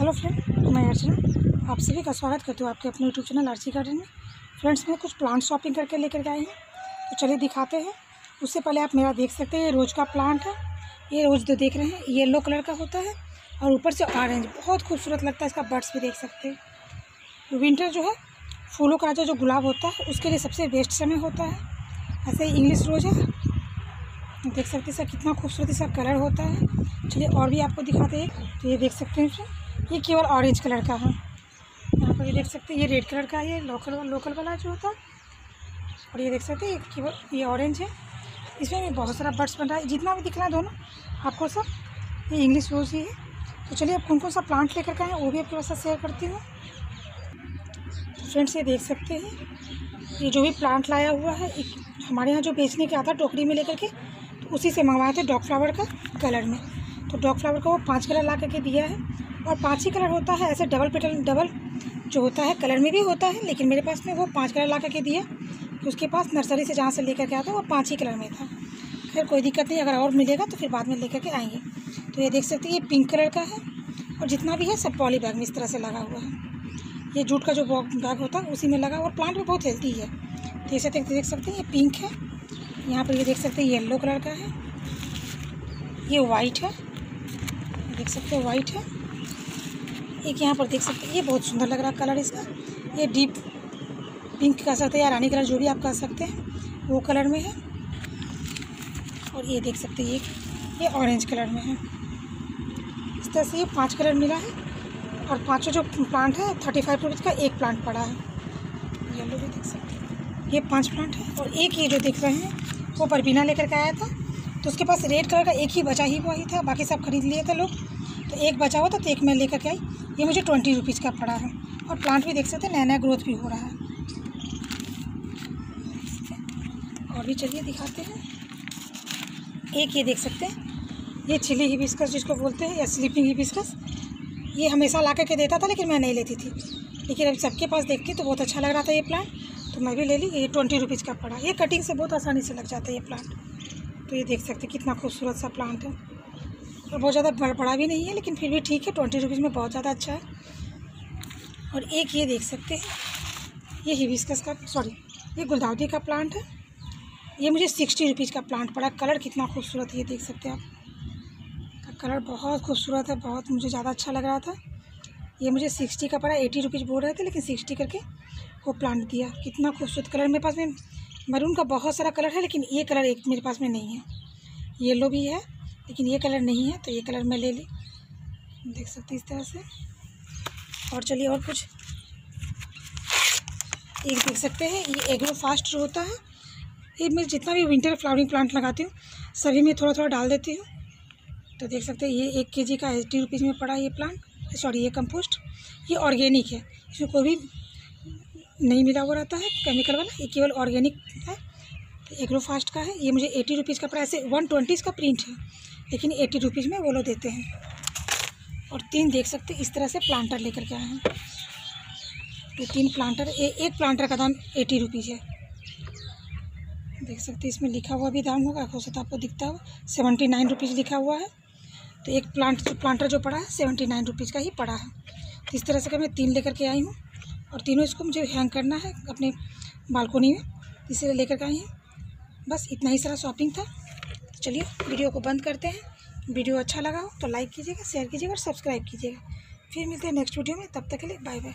Hello friend, मैं अर्चना। आप सभी का स्वागत करती हूँ आपके अपने यूट्यूब चैनल आरसी गार्डन में। फ्रेंड्स, मैं कुछ प्लांट शॉपिंग करके लेकर आए हैं। तो चलिए दिखाते हैं। उससे पहले आप मेरा देख सकते हैं, ये रोज़ का प्लांट है। ये रोज़ जो देख रहे हैं येलो कलर का होता है और ऊपर से ऑरेंज बहुत खूबसूरत लगता है, इसका बर्ड्स भी देख सकते हैं। विंटर जो है, फूलों का जो गुलाब होता है, उसके लिए सबसे बेस्ट समय होता है। ऐसे ही इंग्लिश रोज़ है। देख सकते हैं सर कितना खूबसूरत इसका कलर होता है। चलिए और भी आपको दिखाते हैं। तो ये देख सकते हैं, फ्रेंड। ये केवल ऑरेंज कलर का है। यहाँ पर ये देख सकते हैं, ये रेड कलर का है, ये लोकल लोकल वाला जो होता है, और ये देख सकते हैं केवल, ये ऑरेंज है। इसमें भी बहुत सारा बर्ड्स बन रहा है। जितना भी दिख रहा है दोनों आपको सब, ये इंग्लिश रोज़ ही है। तो चलिए आप कौन कौन सा प्लांट लेकर के आए, वो भी आपके पास शेयर करती हूँ। फ्रेंड्स ये देख सकते हैं, ये जो भी प्लांट लाया हुआ है, एक हमारे यहाँ जो बेचने के आता टोकरी में लेकर के तो उसी से मंगवाए थे डॉग फ्लावर का कलर में। तो डॉग फ्लावर का वो पाँच कलर ला करके दिया है। और पाँच ही कलर होता है, ऐसे डबल पेटल डबल जो होता है, कलर में भी होता है, लेकिन मेरे पास में वो पाँच कलर ला करके दिया तो उसके पास नर्सरी से जहाँ से लेकर के आता वो पाँच ही कलर में था। फिर कोई दिक्कत नहीं, अगर और मिलेगा तो फिर बाद में लेकर के आएँगे। तो ये देख सकते हैं, ये पिंक कलर का है, और जितना भी है, सब पॉली बैग में इस तरह से लगा हुआ है। ये जूट का जो बैग होता है, उसी में लगा और प्लांट भी बहुत हेल्थी है। तो इसे देख देख सकते हैं, ये पिंक है। यहाँ पर ये देख सकते हैं येलो कलर का है। ये वाइट है। देख सकते हैं वाइट है। एक यहाँ पर देख सकते हैं, ये बहुत सुंदर लग रहा कलर इसका। ये डीप पिंक कह सकते हैं या रानी कलर जो भी आप कह सकते हैं, वो कलर में है। और ये देख सकते हैं, ये ये ऑरेंज कलर में है। इस तरह से ये पाँच कलर मिला है और पाँचों जो प्लांट है थर्टी फाइव रुपीज़ का एक प्लांट पड़ा है। येलो भी देख सकते हैं। ये पाँच प्लांट है और एक ये जो देख रहे हैं, वो परबीना लेकर के आया था। तो उसके पास रेड कलर का एक ही बचा ही हुआ ही था, बाकी सब खरीद लिए थे लोग। तो एक बचा हुआ था तो एक मैं लेकर के आई। ये मुझे ट्वेंटी रुपीज़ का पड़ा है। और प्लांट भी देख सकते हैं नया नया ग्रोथ भी हो रहा है। और भी चलिए दिखाते हैं। एक ये देख सकते हैं, ये चिली हिबिस्कस जिसको बोलते हैं, या स्लीपिंग हिबिस्कस ये हमेशा ला करके देता था, लेकिन मैं नहीं लेती थी। लेकिन अब सबके पास देखती तो बहुत अच्छा लग रहा था ये प्लांट तो मैं भी ले ली, ये ट्वेंटी रुपीज़ का पड़ा। ये कटिंग से बहुत आसानी से लग जाता है ये प्लांट तो ये देख सकते कितना खूबसूरत सा प्लांट है। और बहुत ज़्यादा बड़ा भी नहीं है, लेकिन फिर भी ठीक है ट्वेंटी रुपीज़ में बहुत ज़्यादा अच्छा है। और एक ये देख सकते हैं, ये हिबिस्कस का सॉरी ये गुलदाउदी का प्लांट है। ये मुझे सिक्सटी रुपीज़ का प्लांट पड़ा कलर कितना खूबसूरत है ये देख सकते हैं आप। कलर बहुत खूबसूरत है, बहुत मुझे ज़्यादा अच्छा लग रहा था। ये मुझे सिक्सटी का पड़ा एटी रुपीज़ बोल रहे थे, लेकिन सिक्सटी करके वो प्लांट दिया। कितना खूबसूरत कलर मेरे पास में मरून का बहुत सारा कलर है, लेकिन ये कलर एक मेरे पास में नहीं है। येलो भी है लेकिन ये कलर नहीं है तो ये कलर मैं ले ली। देख सकते इस तरह से। और चलिए और कुछ। एक देख सकते हैं, ये एग्रो फास्ट होता है। ये मैं जितना भी विंटर फ्लावरिंग प्लांट लगाती हूँ, सभी में थोड़ा थोड़ा डाल देती हूँ। तो देख सकते हैं, ये एक के जी का एट्टी रुपीज़ में पड़ा ये प्लांट सॉरी ये कंपोस्ट ये ऑर्गेनिक है। इसमें कोई भी नहीं मिला हुआ रहता है केमिकल वाला, ये केवल ऑर्गेनिक है। एग्रो फास्ट का है ये मुझे एटी रुपीज़ का पड़ा ऐसे वन ट्वेंटी इसका प्रिंट है लेकिन एटी रुपीज़ में वो लोग देते हैं। और तीन देख सकते इस तरह से प्लांटर लेकर के आए हैं। तो तीन प्लांटर ए, एक प्लांटर का दाम एटी रुपीज़ है। देख सकते इसमें लिखा हुआ भी दाम होगा हो सकता आपको दिखता हो सेवेंटी नाइन रुपीज़ लिखा हुआ है। तो एक प्लांट जो प्लांटर जो पड़ा है सेवेंटी नाइन रुपीज़ का ही पड़ा है। तो इस तरह से मैं तीन लेकर के आई हूँ और तीनों इसको मुझे हैंग करना है अपने बालकोनी में इसलिए लेकर के आई हूँ। बस इतना ही सारा शॉपिंग था। चलिए वीडियो को बंद करते हैं। वीडियो अच्छा लगा हो तो लाइक कीजिएगा शेयर कीजिएगा और सब्सक्राइब कीजिएगा। फिर मिलते हैं नेक्स्ट वीडियो में, तब तक के लिए बाय बाय